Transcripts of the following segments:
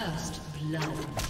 First blood.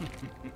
Ha, ha, ha.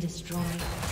Destroyed.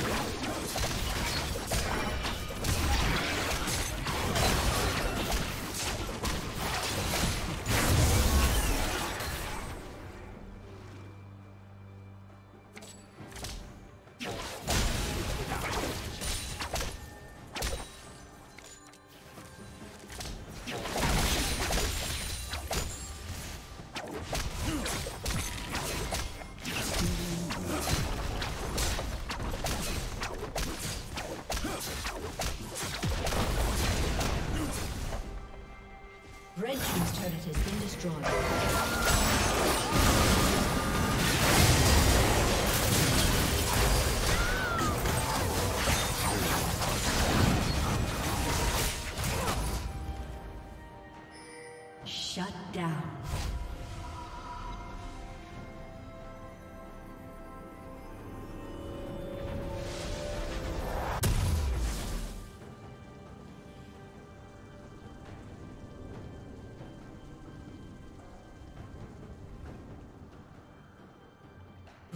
Let's go.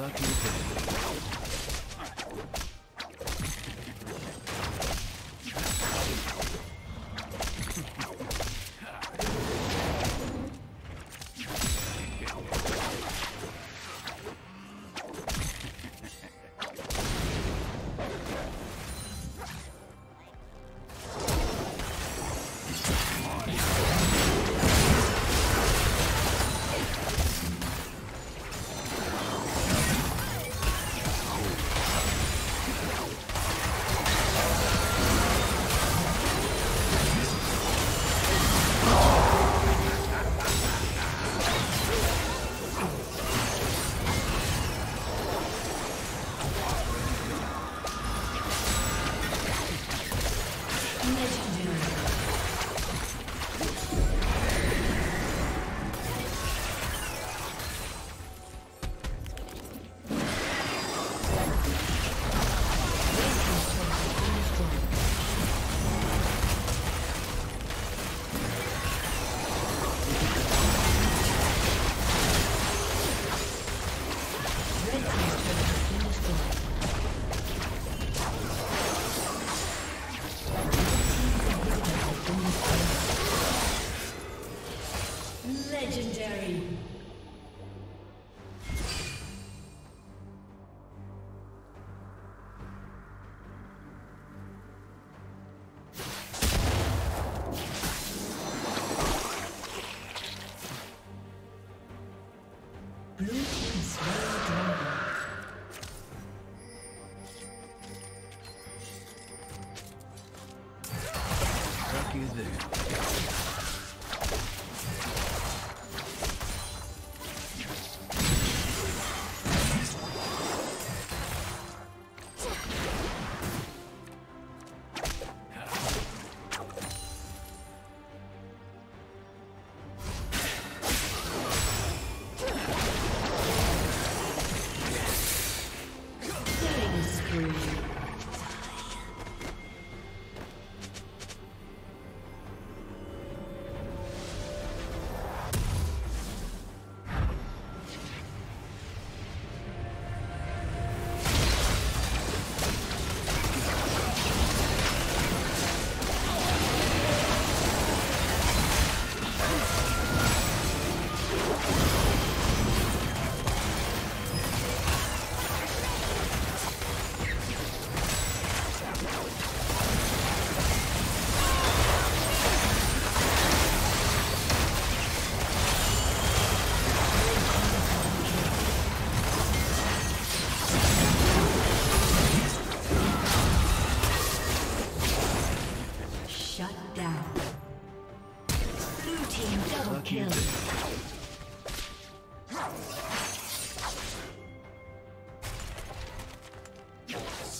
Suck She's there.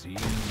See?